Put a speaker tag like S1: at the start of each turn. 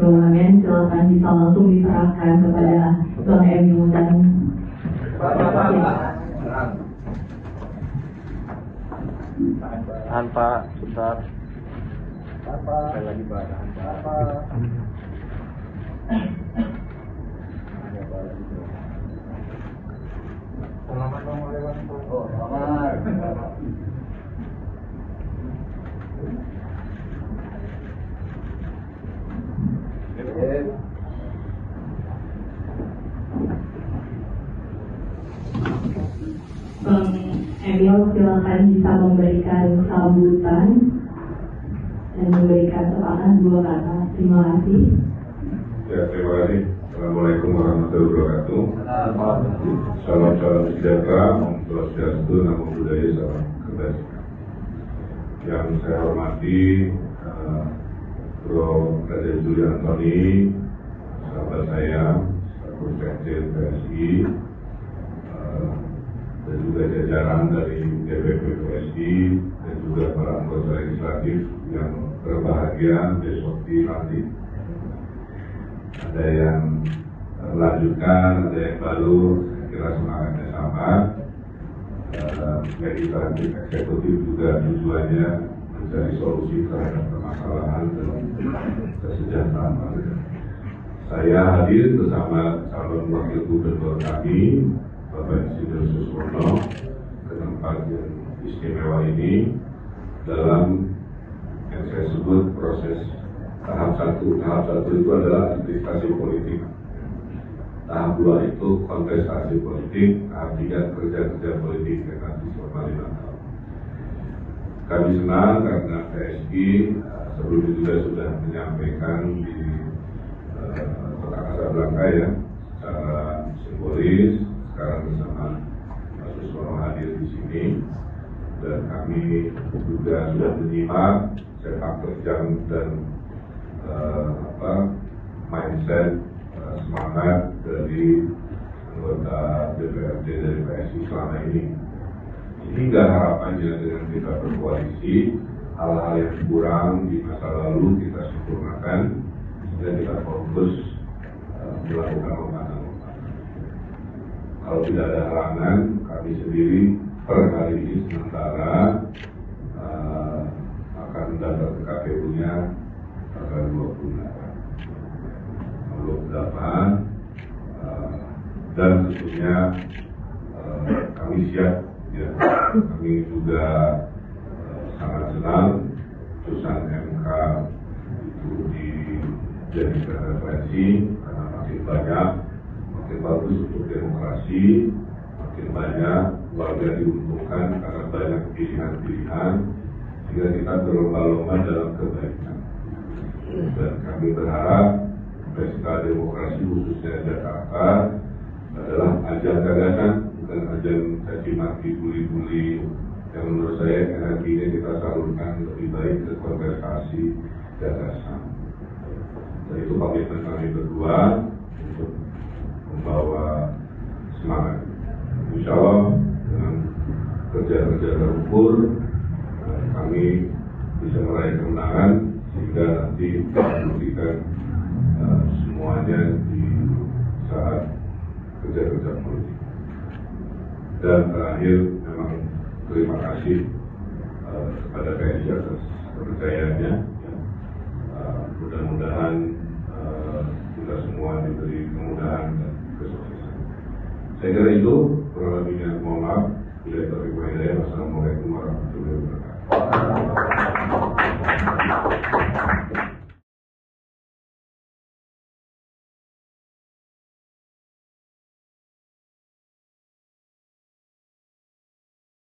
S1: BUMN silakan bisa langsung diserahkan kepada Bank MU dan
S2: Tahan Pak, sebentar. Sekali lagi Pak, tahan Pak. Selamat lewat Oh, selamat.
S1: Bang Silakan bisa memberikan sambutan dan memberikan sepatah dua kata. Terima kasih.
S3: Ya, terima kasih. Assalamualaikum warahmatullahi wabarakatuh. Salam salam sejahtera, Om Swastiastu, Namo Buddhaya, salam kebajikan. Yang saya hormati, uh, Bro Raja Juli Antoni, sahabat saya, selaku sekjen PSI, jajaran dari DPP PSI, dan juga para anggota legislatif yang berbahagia besok nanti ada yang melanjutkan, ada yang baru, saya kira semangatnya sama. Uh, legislatif eksekutif juga tujuannya mencari solusi terhadap permasalahan dan kesejahteraan warga. Saya hadir bersama calon wakil gubernur kami, Bapak Insinyur Suswono, yang istimewa ini dalam yang saya sebut proses tahap satu. Tahap satu itu adalah administrasi politik. Tahap dua itu kontestasi politik. Tahap tiga kerja-kerja politik yang nanti selama lima tahun. Kami senang karena PSI uh, sebelumnya juga sudah menyampaikan di uh, kota Kasablanka ya secara simbolis sekarang bersama Pak Suswono hadir di sini dan kami juga sudah menyimak sepak terjang dan uh, apa mindset uh, semangat dari anggota DPRD dari PSI selama ini. Sehingga harapannya dengan kita berkoalisi hal-hal yang kurang di masa lalu kita sempurnakan sehingga kita fokus uh, melakukan kalau tidak ada halangan kami sendiri per hari ini sementara uh, akan mendaftar ke KPU-nya tanggal 28 28 uh, dan tentunya uh, kami siap ya. Kami juga uh, sangat senang putusan MK itu dijadikan referensi karena makin banyak makin bagus untuk demokrasi makin banyak warga diuntungkan karena banyak pilihan-pilihan sehingga kita berlomba-lomba dalam kebaikan. Dan kami berharap pesta demokrasi khususnya Jakarta adalah ajang gagasan bukan ajang caci maki buli-buli yang menurut saya energinya kita salurkan lebih baik ke kontestasi gagasan. Dan itu komitmen kami berdua untuk membawa semangat insya Allah dengan kerja-kerja terukur eh, kami bisa meraih kemenangan sehingga nanti membuktikan uh, semuanya di saat kerja-kerja politik. Dan terakhir memang terima kasih uh, kepada PSI atas kepercayaannya. Ya. Uh, mudah-mudahan uh, kita semua diberi kemudahan dan kesuksesan. Saya kira itu kurang lebihnya mohon maaf. Bila terima Wassalamualaikum warahmatullahi wabarakatuh.